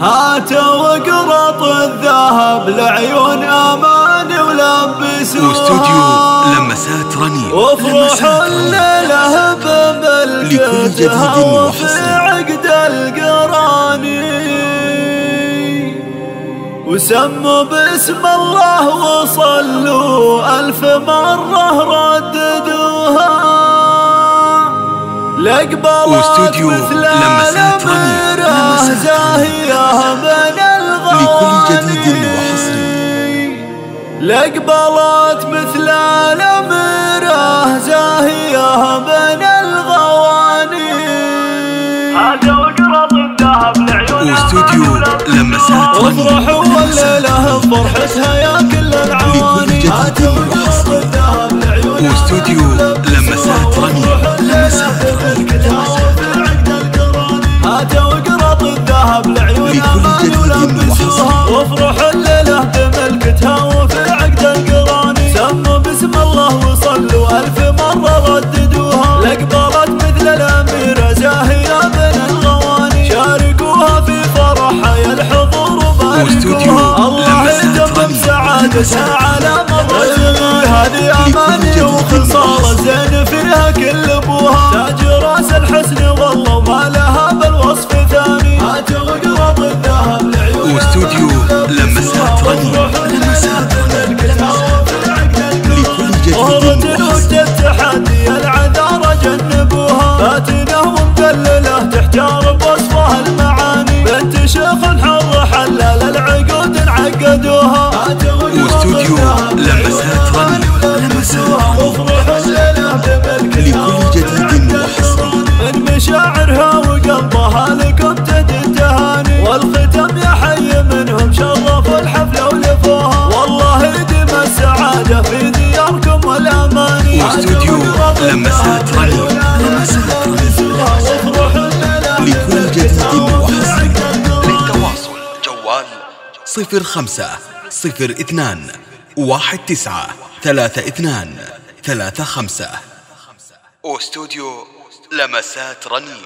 هاتوا قرط الذهب لعيون اماني ولبسوها. واستوديو لمسات رنين وافرح الليلة بملكتها وفي عقد القراني. وسموا باسم الله وصلوا ألف مرة واستوديو مثل لمسات من الغواني لكل جديد وحصري. لقبلات مثل الأميرة زاهية من الغواني. هذا وقرض الذهب لعيون واستوديو لمسات رنين وافرحوا والليلة فرحتها يا كل العواني الحضور واستوديو الله رنين. سعادتها على مر هذه أماني جديد لمسات رنين لمسات رنين لكل جديد وحصري للتواصل جوال صفر خمسة صفر اثنان واحد تسعة ثلاثة اثنان ثلاثة خمسة. واستوديو لمسات رنين